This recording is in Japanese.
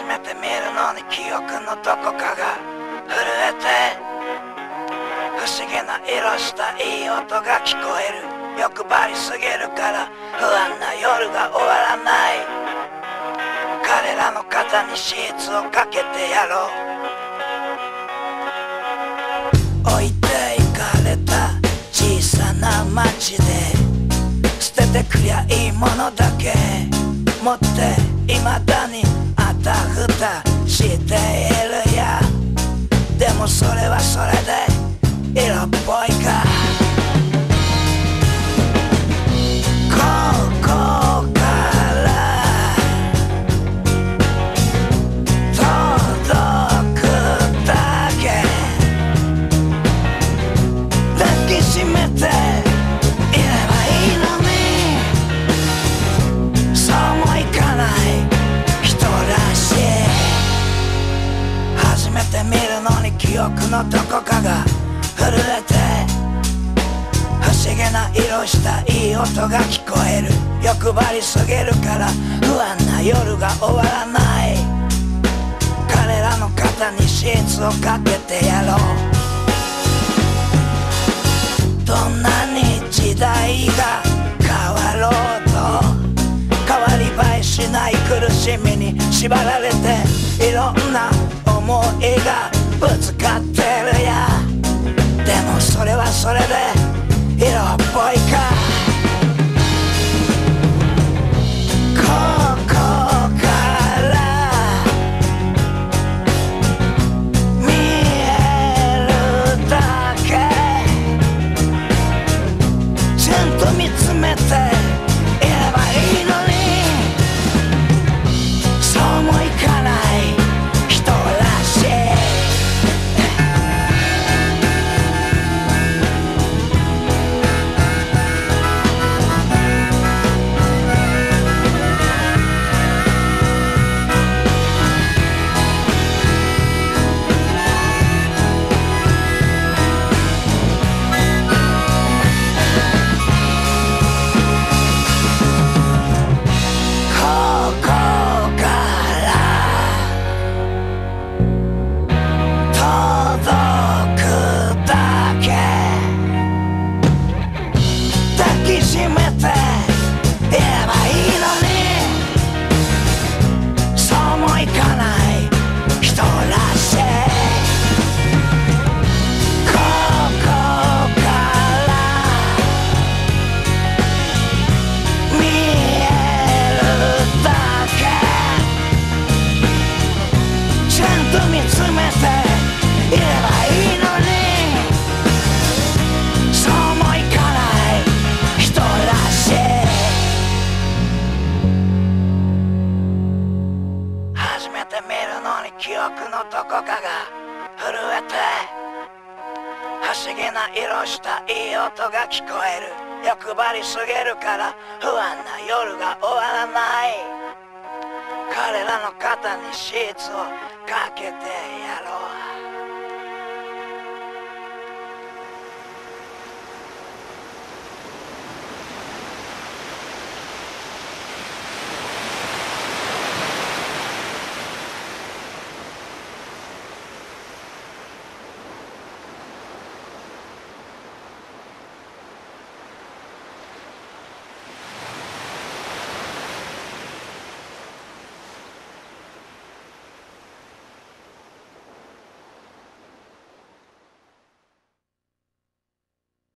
初めて見るのに記憶のどこかが震えて不思議な色したいい音が聞こえる。欲張りすぎるから不安な夜が終わらない。彼らの肩にシーツをかけてやろう。置いていかれた小さな街で捨ててくりゃいいものだけ持って未だにたふたしているやでもそれはそれで色っぽい初めて見るのに記憶のどこかが震えて不思議な色したいい音が聞こえる。欲張りすぎるから不安な夜が終わらない。彼らの肩にシーツをかけてやろう。どんなに時代が変わろうと変わり映えしない苦しみに縛られていろんな思いがぶつかってるや。でもそれはそれで色っぽいか記憶のどこかが震えて不思議な色したいい音が聞こえる。欲張りすぎるから不安な夜が終わらない。彼らの肩にシーツをかけてやろう。